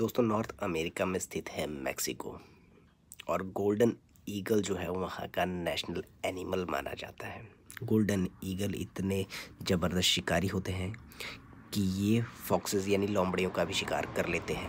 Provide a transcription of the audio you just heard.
दोस्तों, north America में स्थित है मैक्सिको और गोल्डन ईगल जो है वहाँ का नेशनल एनिमल माना जाता है। गोल्डन ईगल इतने ज़बरदस्त शिकारी होते हैं कि ये फॉक्सेस यानी लोमड़ियों का भी शिकार कर लेते हैं।